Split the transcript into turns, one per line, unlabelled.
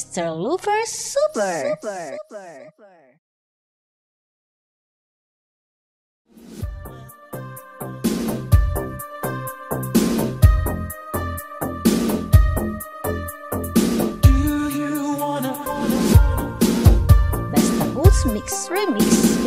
Mr. Looper, Super. Super. of Boots Mix Remix